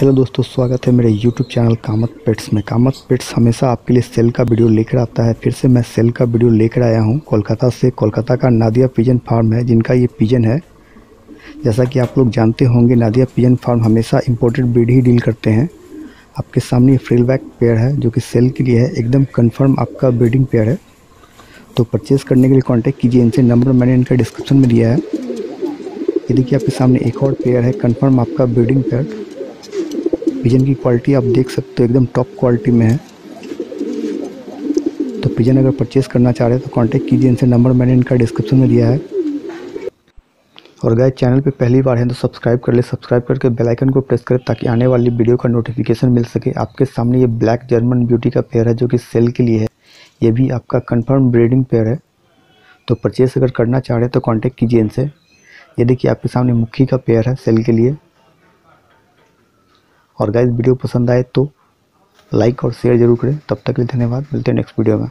Hello दोस्तों, स्वागत है मेरे यूट्यूब चैनल कामत पेट्स में। कामत पेट्स हमेशा आपके लिए सेल का वीडियो लेकर आता है। फिर से मैं सेल का वीडियो लेकर आया हूँ। कोलकाता से, कोलकाता का नादिया पिजन फार्म है, जिनका ये पिजन है। जैसा कि आप लोग जानते होंगे, नादिया पिजन फार्म हमेशा इम्पोर्टेड ब्रीड ही डील करते हैं। आपके सामने ये फ्रिल बैक पेयर है, जो कि सेल के लिए है। एकदम कन्फर्म आपका ब्रीडिंग पेयर है। तो परचेज़ करने के लिए कॉन्टैक्ट कीजिए। इनसे नंबर मैंने इनका डिस्क्रिप्शन में दिया है। ये देखिए, आपके सामने एक और पेयर है। कन्फर्म आपका ब्रीडिंग पेयर पिजन की क्वालिटी आप देख सकते हो, एकदम टॉप क्वालिटी में है। तो पिजन अगर परचेस करना चाह रहे हैं तो कांटेक्ट कीजिए, इनसे नंबर मैंने इनका डिस्क्रिप्शन में दिया है। और गाय चैनल पे पहली बार है तो सब्सक्राइब कर ले। सब्सक्राइब करके बेल आइकन को प्रेस करें, ताकि आने वाली वीडियो का नोटिफिकेशन मिल सके। आपके सामने ये ब्लैक जर्मन ब्यूटी का पेयर है, जो कि सेल के लिए है। ये भी आपका कन्फर्म ब्रीडिंग पेयर है। तो परचेस अगर करना चाह रहे हैं तो कॉन्टेक्ट कीजिए इनसे। ये देखिए, आपके सामने मुखी का पेयर है सेल के लिए। और गाइज़ वीडियो पसंद आए तो लाइक और शेयर ज़रूर करें। तब तक के लिए धन्यवाद। मिलते हैं नेक्स्ट वीडियो में।